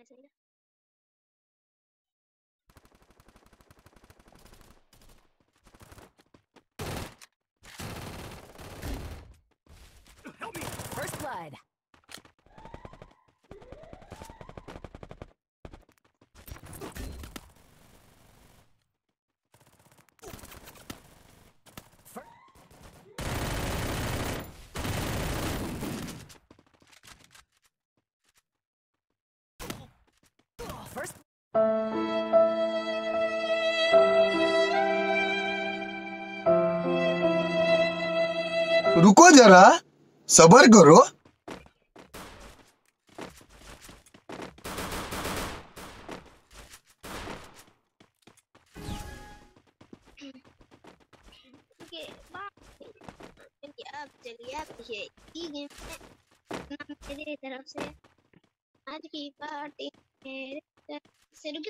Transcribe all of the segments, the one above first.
है सही रुको जरा, सबर करो। बाद चलिए अब ये तरफ़ से आज की पार्टी मेरे से रुक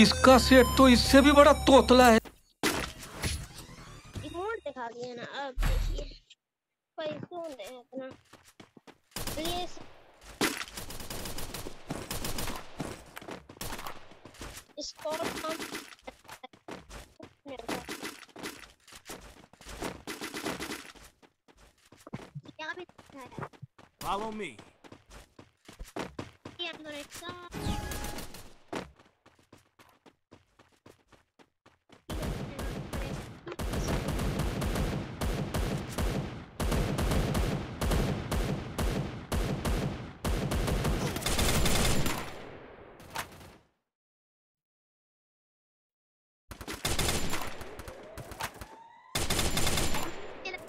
इसका सेट तो इससे भी बड़ा तोतला है दिखा दिया ना अब देखिए पैसे होते अपना ये इसको हम यहाँ भी दिखा Follow me. ये I'm gonna stop.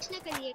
ये ना करिए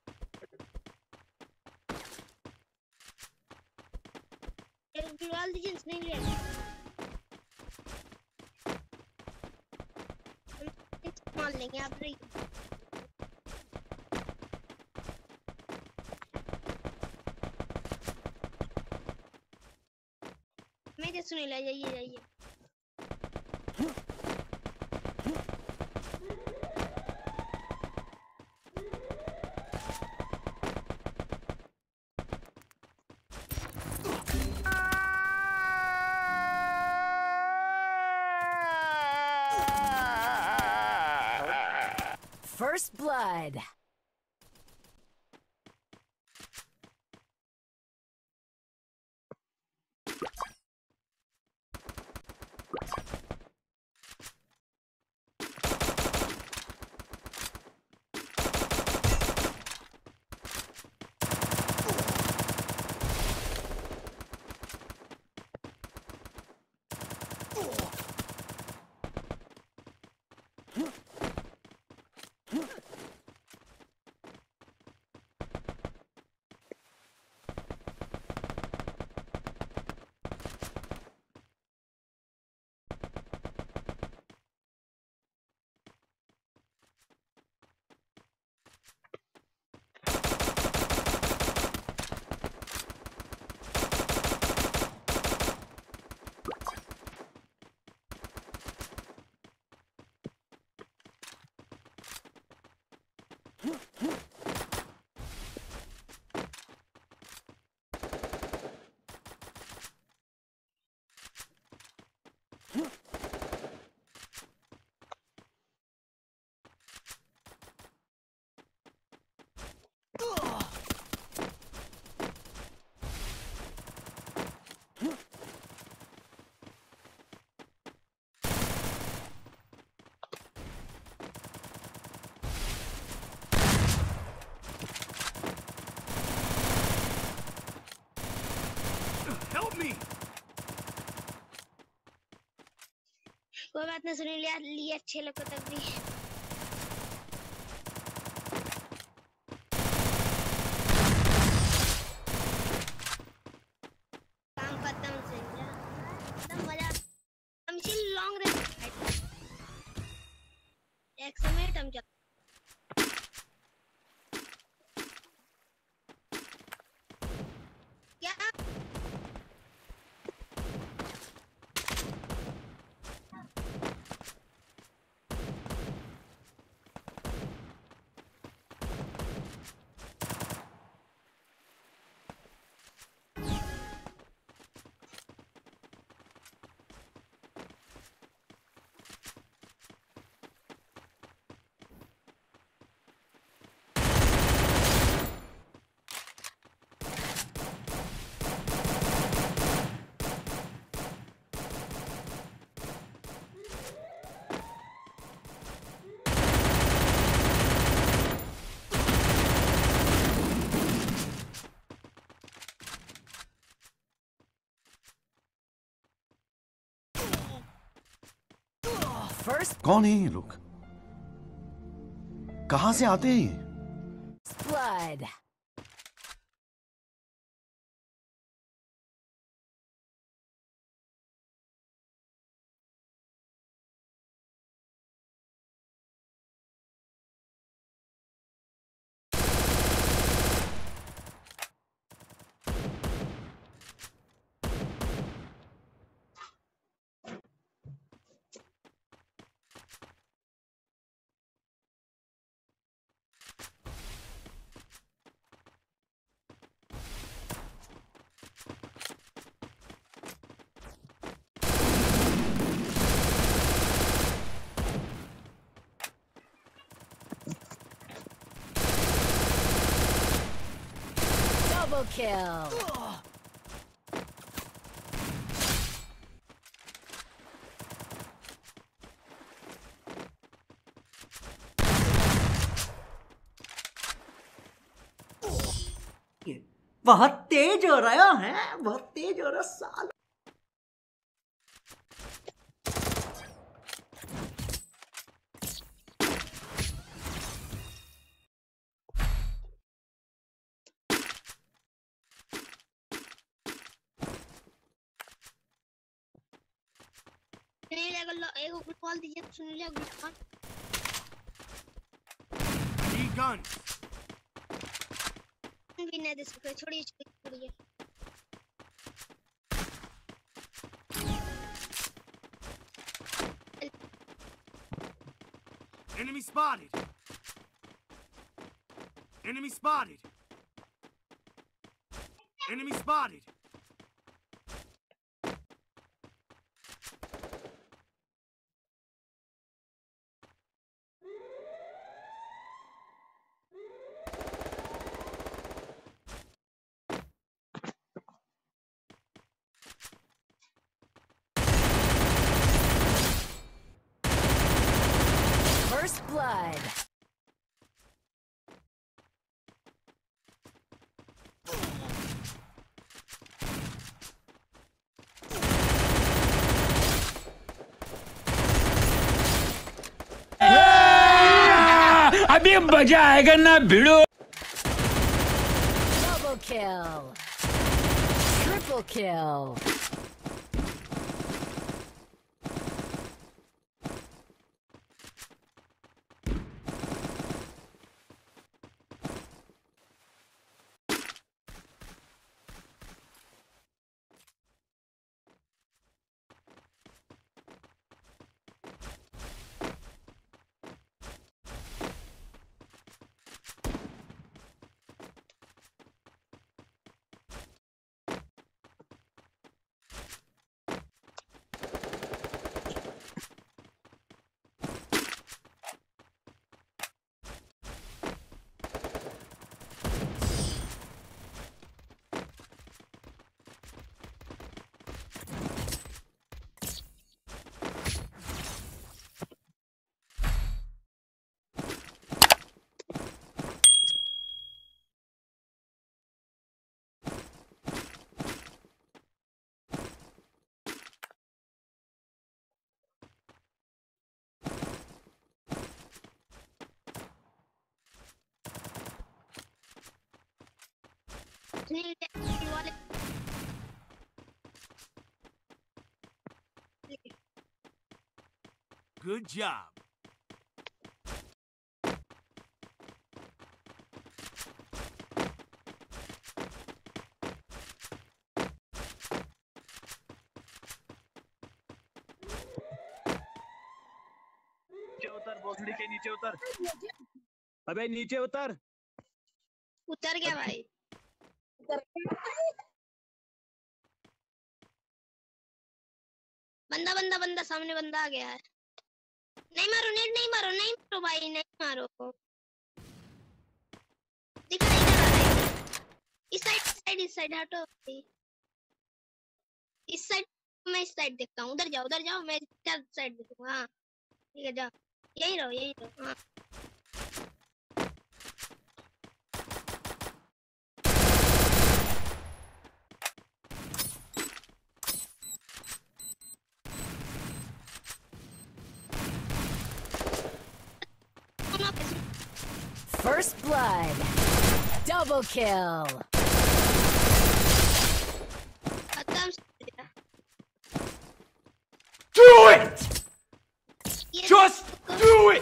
Natural diyeceksin ne bileyim. Mahalle gel buraya. मैं तो सुनीला जाइए जाइए First blood. えっ? कोई बात नहीं सुन लिया लिए अच्छे लोग को तब भी काम खत्म से एकदम मज़ा हम इसी लॉन्ग रेंज एक समय हम जा क्या First? कौन है ये लोग? कहाँ से आते हैं ये? Blood. Double kill. बहुत तेज हो रहा है बहुत तेज हो रहा साल ग्लूकॉल दीजिए तो सुन लिया ग्लूकॉल भी नहीं दे सकते छोड़िए छोड़िए Enemy spotted. Enemy spotted. Enemy spotted. First blood. अभी मज़ा आएगा ना भिड़ो Double kill. Triple kill. Good job. उतर के नीचे उतर। अबे नीचे उतर। उतर गया भाई। बंदा बंदा बंदा सामने बंदा आ गया है। नहीं मारो नेट नहीं मारो नहीं मारो भाई नहीं मारो दिख। इधर आ रहा इस साइड साइड इस साइड हटो। इस साइड मैं इस साइड देखता हूँ। उधर जाओ उधर जाओ, मैं इधर साइड देखूँगा हाँ ठीक है, जाओ। यही रहो यही रहो हाँ। First blood. Double kill. Do it! Yes. Just do it!